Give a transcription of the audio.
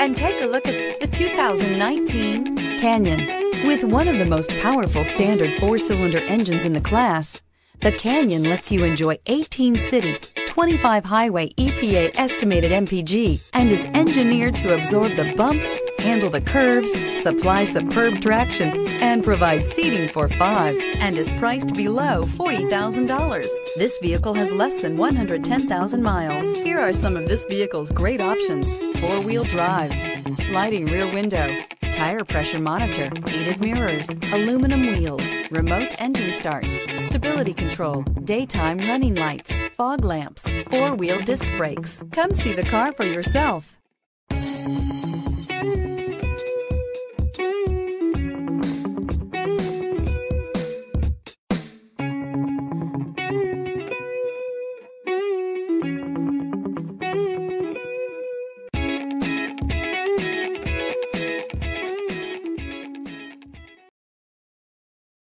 and take a look at the 2019 Canyon. With one of the most powerful standard four-cylinder engines in the class, the Canyon lets you enjoy 18 city, 25 highway EPA estimated MPG and is engineered to absorb the bumps, handle the curves, supply superb traction, and provide seating for five and is priced below $40,000. This vehicle has less than 110,000 miles. Here are some of this vehicle's great options. Four-wheel drive, sliding rear window, tire pressure monitor, heated mirrors, aluminum wheels, remote engine start, stability control, daytime running lights, fog lamps, four-wheel disc brakes. Come see the car for yourself.